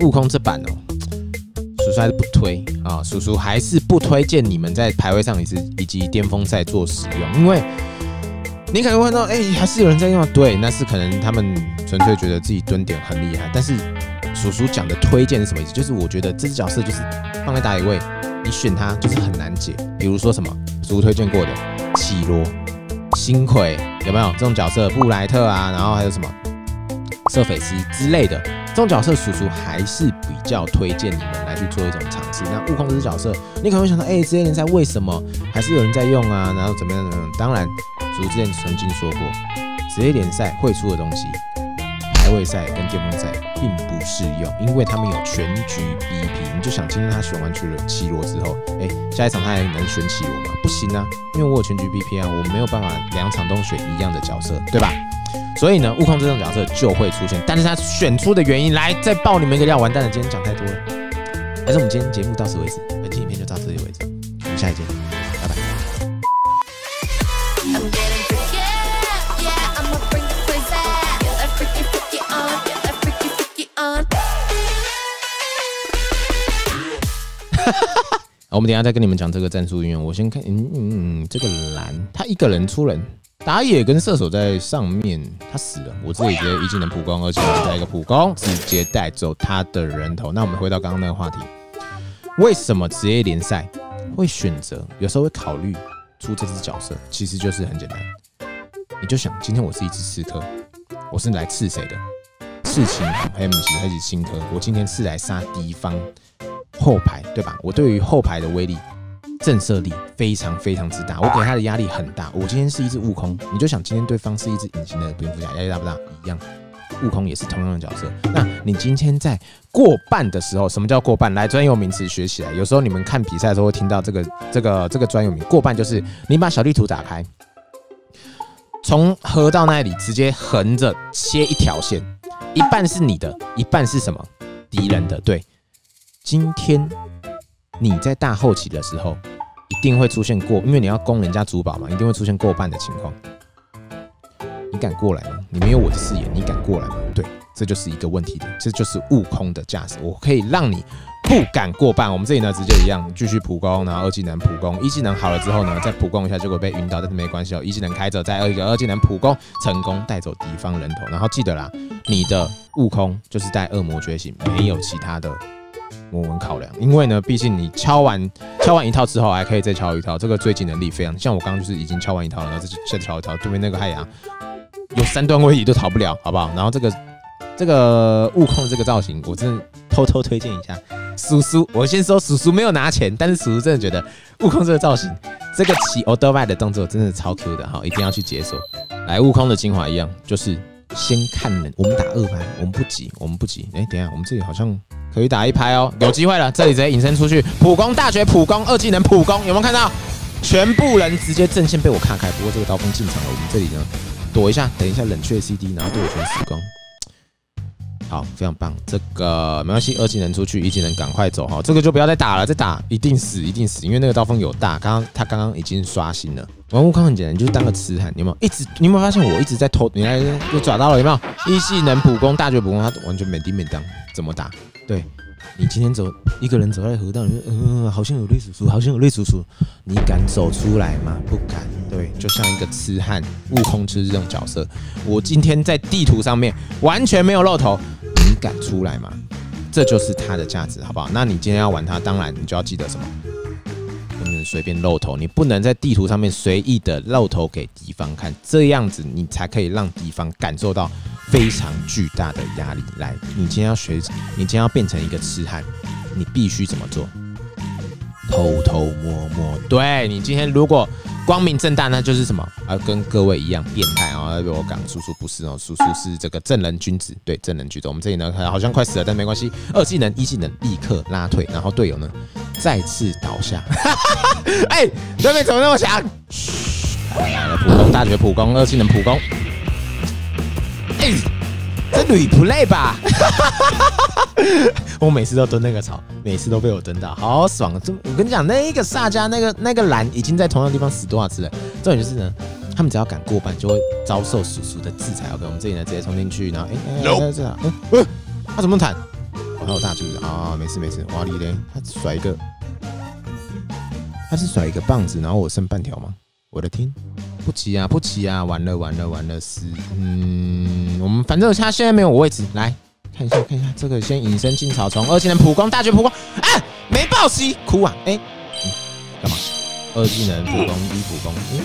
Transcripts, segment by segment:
悟空这版哦，叔叔还是不推啊，叔叔还是不推荐你们在排位上以及以及巅峰赛做使用，因为你可能会看到，哎、还是有人在用啊，对，那是可能他们纯粹觉得自己蹲点很厉害，但是叔叔讲的推荐是什么意思？就是我觉得这只角色就是放在打野位，你选它就是很难解，比如说什么叔叔推荐过的绮罗、星魁有没有这种角色？布莱特啊，然后还有什么瑟斐斯之类的这种角色，叔叔还是比较推荐你们来去做一种尝试。那悟空这只角色，你可能会想到，哎、职业联赛为什么还是有人在用啊？然后怎么样怎么样？当然，叔叔之前曾经说过，职业联赛会出的东西，排位赛跟巅峰赛并不适用，因为他们有全局 BP。你就想今天他选完去了奇罗之后，哎、下一场他还能选奇罗吗？不行啊，因为我有全局 BP 啊，我没有办法两场都选一样的角色，对吧？所以呢，悟空这种角色就会出现，但是他选出的原因，来再爆你们一个料，完蛋了，今天讲太多了，还是我们今天节目到此为止，本期影片就到这里为止，我们下一见，拜拜。On. 好我们等一下再跟你们讲这个战术运用。我先看，嗯嗯嗯，这个蓝他一个人出人，打野跟射手在上面，他死了。我这里直接一技能普攻，而且再一个普攻，直接带走他的人头。那我们回到刚刚那个话题，为什么职业联赛会选择有时候会考虑出这只角色？其实就是很简单，你就想今天我是一只刺客，我是来刺谁的？刺青还有米奇还是新科？我今天是来杀敌方后排，对吧？我对于后排的威力、震慑力非常非常之大，我给他的压力很大。我今天是一只悟空，你就想今天对方是一只隐形的蝙蝠侠，压力大不大？一样。悟空也是同样的角色。那你今天在过半的时候，什么叫过半？来，专有名词学起来。有时候你们看比赛的时候会听到这个、这个、这个专有名。过半就是你把小地图打开，从河道那里直接横着切一条线，一半是你的，一半是什么？敌人的。对，今天你在大后期的时候，一定会出现过，因为你要攻人家主堡嘛，一定会出现过半的情况。你敢过来吗？你没有我的视野，你敢过来吗？对，这就是一个问题点，这就是悟空的价值。我可以让你不敢过半。我们这里呢，直接一样，继续普攻，然后二技能普攻，一技能好了之后呢，再普攻一下，结果被晕倒，但是没关系哦，一技能开着，再二一个二技能普攻成功，带走敌方人头。然后记得啦，你的悟空就是带恶魔觉醒，没有其他的我们考量，因为呢，毕竟你敲完敲完一套之后，还可以再敲一套，这个追击能力非常。像我刚刚就是已经敲完一套了，然后再再敲一套，对面那个海洋有三段位移都逃不了，好不好？然后这个这个悟空的这个造型，我真的偷偷推荐一下。叔叔，我先说叔叔没有拿钱，但是叔叔真的觉得悟空这个造型，这个骑 o d o v a 的动作真的超 Q 的哈，一定要去解锁。来，悟空的精华一样，就是先看人，我们打二排，我们不急，我们不急。哎、等一下，我们这里好像可以打一拍哦，有机会了，这里直接隐身出去，普攻大绝普攻二技能普攻，有没有看到？全部人直接阵线被我卡开，不过这个刀锋进场了，我们这里呢躲一下，等一下冷却 CD，然后对我全死攻。好，非常棒，这个没关系，二技能出去，一技能赶快走哈，这个就不要再打了，再打一定死，一定死，因为那个刀锋有大，刚刚他刚刚已经刷新了。玩悟空很简单，就是当个痴汉，你有没有？一直你有没有发现我一直在偷？你来又抓到了，有没有？一技能普攻，大绝普攻，他完全没敌没当，怎么打？对你今天走一个人走在河道里面，嗯、好像有绿叔叔，好像有绿叔叔，你敢走出来吗？不敢。对，就像一个痴汉，悟空就是这种角色。我今天在地图上面完全没有露头，你敢出来吗？这就是它的价值，好不好？那你今天要玩它，当然你就要记得什么？不能随便露头，你不能在地图上面随意的露头给敌方看，这样子你才可以让敌方感受到非常巨大的压力。来，你今天要学，你今天要变成一个痴汉，你必须怎么做？偷偷摸摸。对你今天如果光明正大，那就是什么？啊，跟各位一样变态啊！被我讲叔叔不是哦，叔叔是这个正人君子，对正人君子。我们这里呢好像快死了，但没关系，二技能一技能立刻拉退，然后队友呢再次倒下。哎、对面怎么那么强？嘘，来了，普攻大绝普攻，二技能普攻。哎、这女 play 吧？我每次都蹲那个草，每次都被我蹲到，好爽啊！这我跟你讲，那一个萨迦那个那个蓝已经在同样的地方死多少次了。重点就是呢，他们只要敢过半，就会遭受叔叔的制裁。OK，我们这里呢直接冲进去，然后哎哎哎这样，哎哎，他怎么弹？我，还有大柱子啊，没事没事。瓦力嘞，他甩一个，他是甩一个棒子，然后我剩半条吗？我的天，不急啊不急啊，完了完了完了，是嗯，反正他现在没有我位置，来看一下看一下这个，先隐身进草丛，二技能普攻，大绝普攻，哎，没爆息，哭啊，哎、嗯干嘛？二技能普攻一普攻，嗯，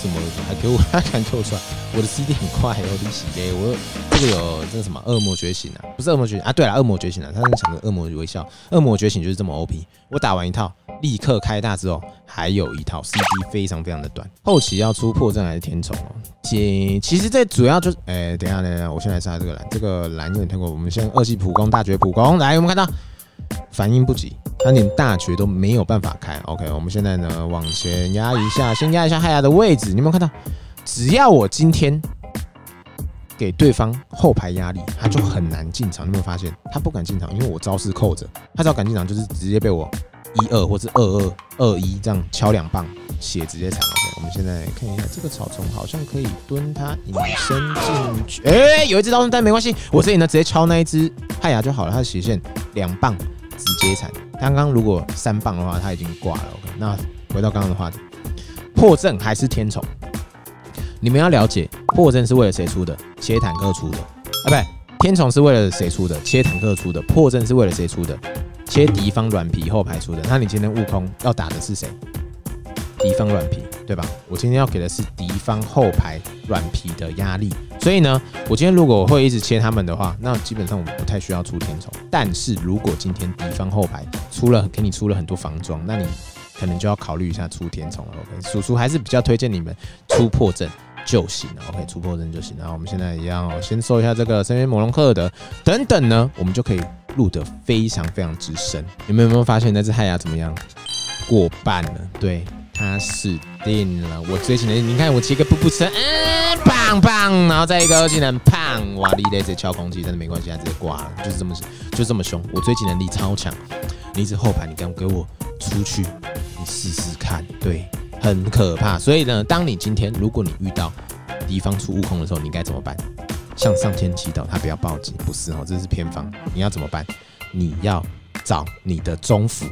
怎么还给我？他敢给我出来？我的 CD 很快哦，利息嘞！我这个有这个什么恶魔觉醒啊？不是恶魔觉醒啊？对了，恶魔觉醒啊！他是讲的恶魔微笑，恶魔觉醒就是这么 OP。我打完一套，立刻开大之后，还有一套 CD 非常非常的短。后期要出破阵还是天虫哦？其其实这主要就是，哎、等一下等一下，我先来杀这个蓝，这个蓝有点太过。我们先二系普攻，大绝普攻，来，我们看到反应不及，他连大绝都没有办法开。OK，我们现在呢往前压一下，先压一下汉雅的位置，你有没有看到？只要我今天给对方后排压力，他就很难进场。你有没有发现？他不敢进场，因为我招式扣着，他只要敢进场，就是直接被我一二或是二二二一这样敲两棒，血直接残。OK，我们现在看一下这个草丛，好像可以蹲它隐身进去。哎、有一只刀但没关系，我这里呢直接敲那一只害牙就好了，它的斜线两棒直接踩。刚刚如果三棒的话，他已经挂了。那回到刚刚的话题，破阵还是天虫？你们要了解，破阵是为了谁出的？切坦克出的啊，不对，天虫是为了谁出的？切坦克出的。破阵是为了谁出的？切敌方软皮后排出的。那你今天悟空要打的是谁？敌方软皮，对吧？我今天要给的是敌方后排软皮的压力。所以呢，我今天如果我会一直切他们的话，那基本上我们不太需要出天虫。但是如果今天敌方后排出了给你出了很多防装，那你可能就要考虑一下出天虫了。OK，叔叔还是比较推荐你们出破阵。就行了，OK，突破阵就行。然后我们现在一样哦，先搜一下这个深渊魔龙克的等等呢，我们就可以录得非常非常之深。你们有没有发现那只汉雅怎么样？过半了，对，它是定了。我追起来，你看我切个步步车，嗯，棒棒，然后再一个二技能，胖，哇，力雷直接敲空气，但是没关系，它直接挂了，就是这么就这么凶。我追击能力超强，你一直后排，你敢给我出去，你试试看，对。很可怕，所以呢，当你今天如果你遇到敌方出悟空的时候，你该怎么办？向上天祈祷他不要暴击，不是哦，这是偏方。你要怎么办？你要找你的中辅，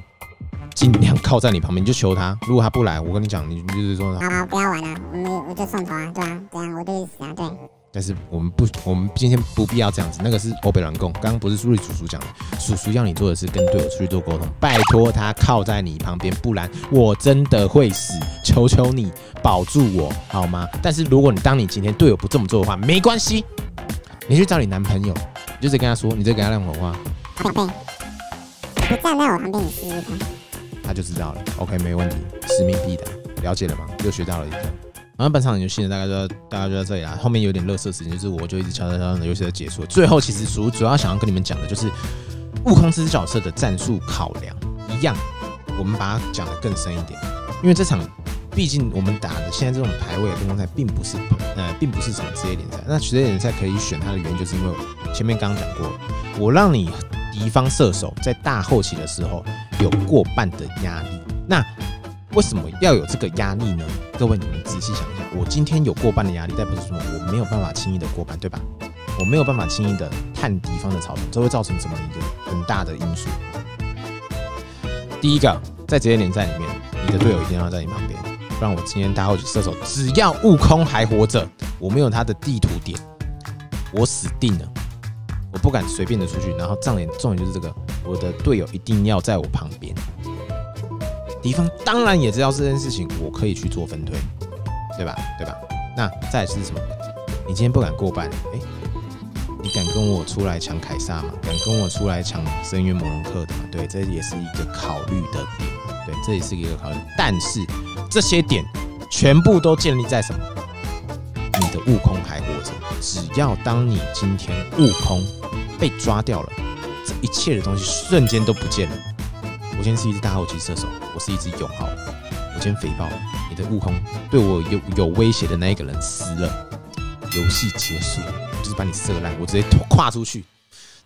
尽量靠在你旁边，你就求他。如果他不来，我跟你讲，你就是说，好好，不要玩了，我们我就送头啊，对啊，这样我就死啊，对。但是我们不，我们今天不必要这样子。那个是欧北软共，刚刚不是苏瑞叔叔讲的，叔叔要你做的是跟队友出去做沟通，拜托他靠在你旁边，不然我真的会死。求求你保住我好吗？但是如果你当你今天队友不这么做的话，没关系，你去找你男朋友，你就直接跟他说，你再给他两口话，宝贝，你站在我旁边，你试试看。他就知道了。OK，没问题，使命必达，了解了吗？又学到了一个。然后本场游戏呢，大概就大概就到这里啦。后面有点乐色时间，就是我就一直敲敲敲，游戏就结束了。最后其实主主要想要跟你们讲的就是悟空这只角色的战术考量一样，我们把它讲得更深一点，因为这场毕竟我们打的现在这种排位的电风赛，并不是呃，并不是什么职业联赛。那职业联赛可以选它的原因，就是因为前面刚刚讲过，我让你敌方射手在大后期的时候有过半的压力。那为什么要有这个压力呢？各位，你们仔细想一下，我今天有过半的压力，代表什么？我没有办法轻易的过半，对吧？我没有办法轻易的探敌方的草丛，这会造成什么一个很大的因素？第一个，在职业联赛里面，你的队友一定要在你旁边，不然我今天大后期射手只要悟空还活着，我没有他的地图点，我死定了。不敢随便的出去，然后重点重点就是这个，我的队友一定要在我旁边。敌方当然也知道这件事情，我可以去做分推，对吧？对吧？那再是什么？你今天不敢过半，哎、你敢跟我出来抢凯撒吗？敢跟我出来抢深渊魔龙克的吗？对，这也是一个考虑的点，对，这也是一个考虑。但是这些点全部都建立在什么？悟空还活着，只要当你今天悟空被抓掉了，这一切的东西瞬间都不见了。我今天是一只大后期射手，我是一只永浩，我今天肥爆，你的悟空对我有有威胁的那一个人死了，游戏结束，我就是把你射烂，我直接跨出去，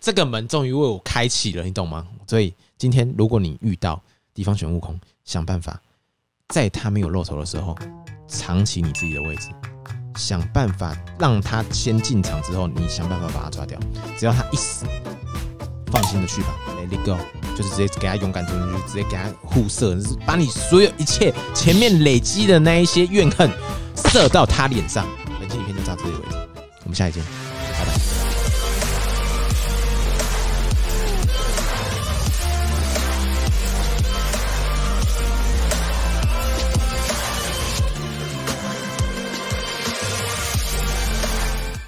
这个门终于为我开启了，你懂吗？所以今天如果你遇到敌方选悟空，想办法在他没有露头的时候藏起你自己的位置，想办法让他先进场之后，你想办法把他抓掉，只要他一死。放心的去吧，Let it go，就是直接给他勇敢冲进去，直接给他互射，就是把你所有一切前面累积的那一些怨恨射到他脸上。本期影片就到这里为止，我们下一见。